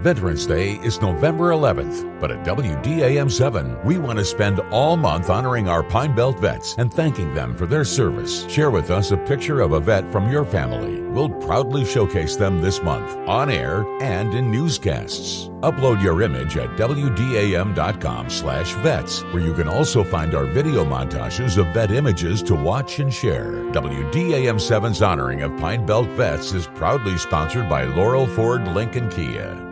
Veterans Day is November 11th, but at WDAM 7, we want to spend all month honoring our Pine Belt vets and thanking them for their service. Share with us a picture of a vet from your family. We'll proudly showcase them this month on air and in newscasts. Upload your image at WDAM.com slash vets, where you can also find our video montages of vet images to watch and share. WDAM 7's honoring of Pine Belt vets is proudly sponsored by Laurel Ford Lincoln Kia.